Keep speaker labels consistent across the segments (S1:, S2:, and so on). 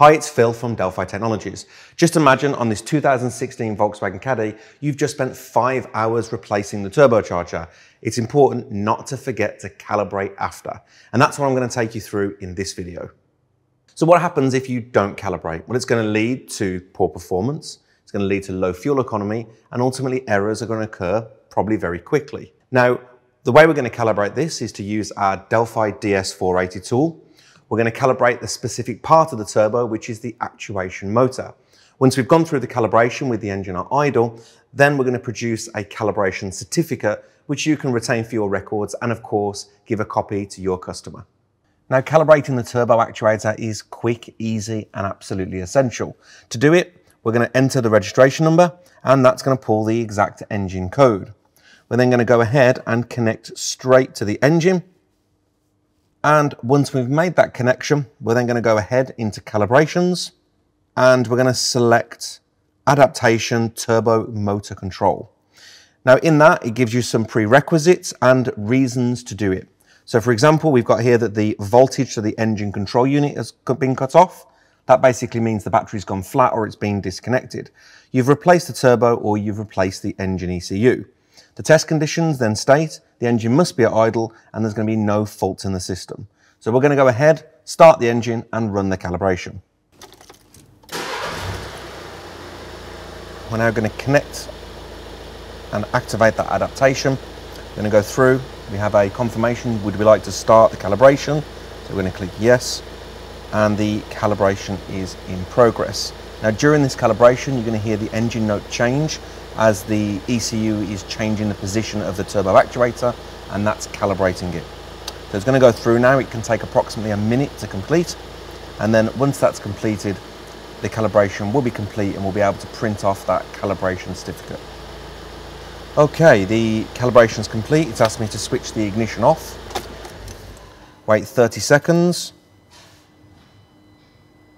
S1: Hi, it's Phil from Delphi Technologies. Just imagine on this 2016 Volkswagen Caddy, you've just spent five hours replacing the turbocharger. It's important not to forget to calibrate after. And that's what I'm gonna take you through in this video. So what happens if you don't calibrate? Well, it's gonna lead to poor performance, it's gonna lead to low fuel economy, and ultimately errors are gonna occur probably very quickly. Now, the way we're gonna calibrate this is to use our Delphi DS480 tool, we're going to calibrate the specific part of the turbo, which is the actuation motor. Once we've gone through the calibration with the engine at idle, then we're going to produce a calibration certificate, which you can retain for your records and of course, give a copy to your customer. Now, calibrating the turbo actuator is quick, easy, and absolutely essential. To do it, we're going to enter the registration number, and that's going to pull the exact engine code. We're then going to go ahead and connect straight to the engine, and once we've made that connection, we're then going to go ahead into calibrations and we're going to select adaptation turbo motor control. Now in that, it gives you some prerequisites and reasons to do it. So for example, we've got here that the voltage to the engine control unit has been cut off. That basically means the battery's gone flat or it's been disconnected. You've replaced the turbo or you've replaced the engine ECU. The test conditions then state the engine must be at idle and there's going to be no faults in the system. So we're going to go ahead, start the engine and run the calibration. We're now going to connect and activate that adaptation. We're going to go through. We have a confirmation. Would we like to start the calibration? So we're going to click yes and the calibration is in progress. Now during this calibration, you're going to hear the engine note change as the ECU is changing the position of the turbo actuator and that's calibrating it. So it's going to go through now. It can take approximately a minute to complete. And then once that's completed, the calibration will be complete and we'll be able to print off that calibration certificate. Okay, the calibration is complete. It's asked me to switch the ignition off. Wait 30 seconds.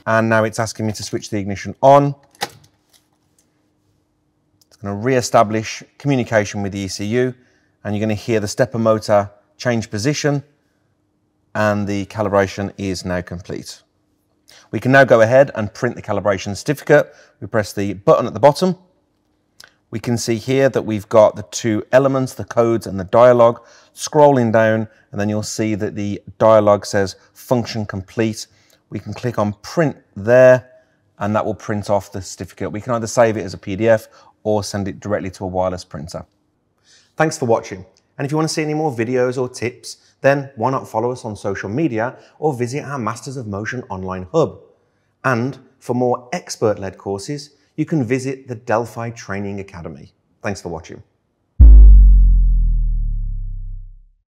S1: And now it's asking me to switch the ignition on It's going to re-establish communication with the ECU and you're going to hear the stepper motor change position and the calibration is now complete. We can now go ahead and print the calibration certificate. We press the button at the bottom. We can see here that we've got the two elements, the codes and the dialog. Scrolling down and then you'll see that the dialog says function complete. We can click on print there and that will print off the certificate. We can either save it as a PDF or send it directly to a wireless printer. Thanks for watching. And if you want to see any more videos or tips, then why not follow us on social media or visit our Masters of Motion online hub. And for more expert-led courses, you can visit the Delphi Training Academy. Thanks for watching.